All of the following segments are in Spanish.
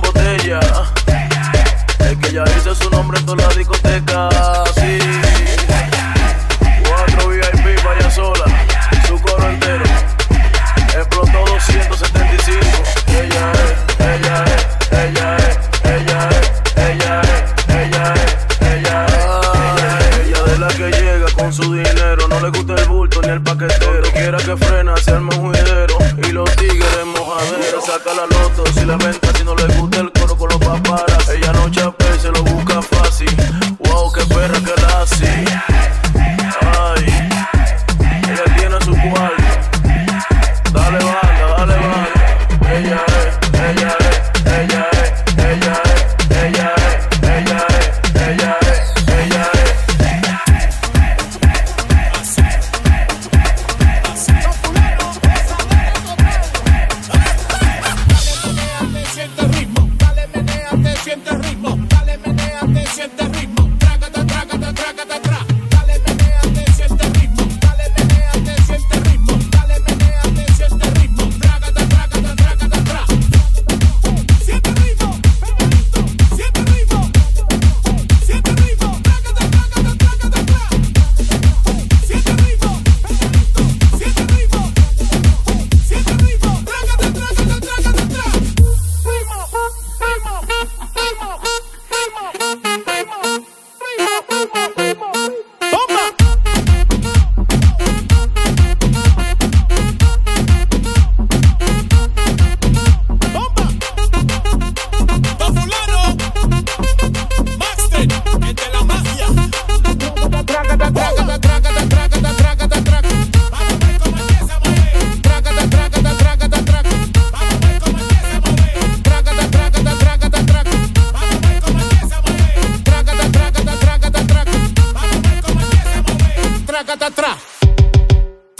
botella. que ya dice su nombre en toda la discoteca. Sí.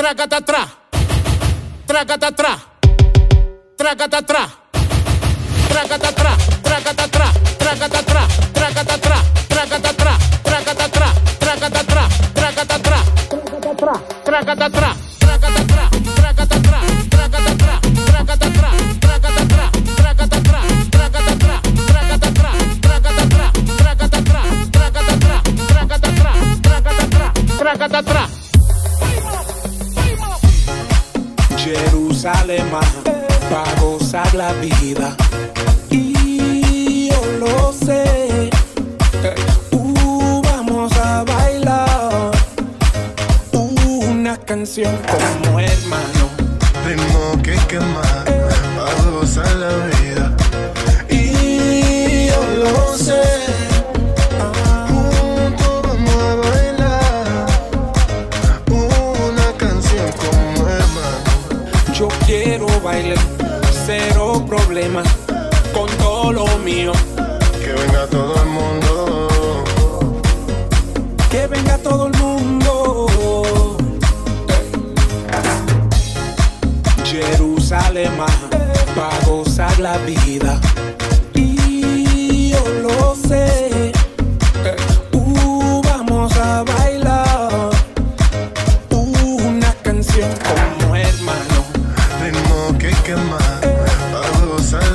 tragata tra tragata tra tragata tra tragata tra tragata tra tragata tra tragata tra tragata tra tragata tra tragata tra tragata tra tragata tra tragata tra tragata tra sale más para gozar la vida. Y yo lo sé. Tú uh, vamos a bailar una canción como hermano. Tengo que quemar para gozar la vida. cero problemas con todo lo mío. Que venga todo el mundo. Que venga todo el mundo. Jerusalén, para gozar la vida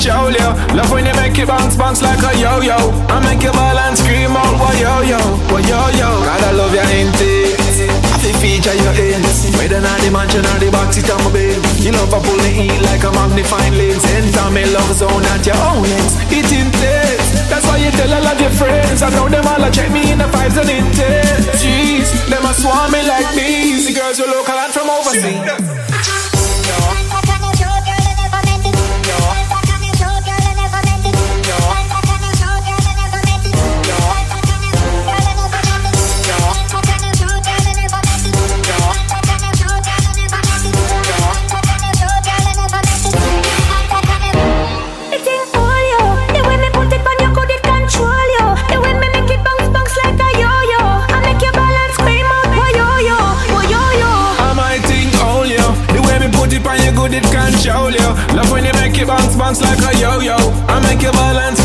Jolio. Love when you make it bounce, bounce like a yo-yo. I make you ball and scream out, oh, why yo-yo, why yo-yo. God, I love your intakes. I feel feature your ends. Whether not the mansion or the box, it's on my bed. You love a pull the heat like a magnifying lens. Enter me love zone at your own ends. It intense. That's why you tell all of your friends. I know them all, I check me in the vibes and intense. Jeez, them a swarm me like bees. The girls are local and from overseas. I make you balance